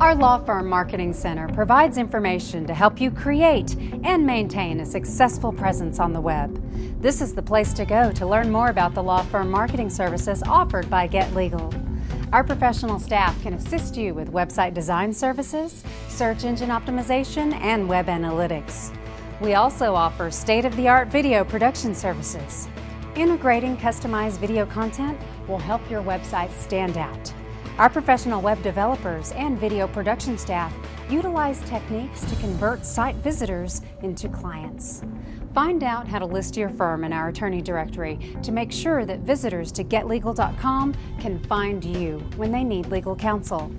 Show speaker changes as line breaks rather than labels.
Our Law Firm Marketing Center provides information to help you create and maintain a successful presence on the web. This is the place to go to learn more about the law firm marketing services offered by Get Legal. Our professional staff can assist you with website design services, search engine optimization, and web analytics. We also offer state of the art video production services. Integrating customized video content will help your website stand out. Our professional web developers and video production staff utilize techniques to convert site visitors into clients. Find out how to list your firm in our attorney directory to make sure that visitors to getlegal.com can find you when they need legal counsel.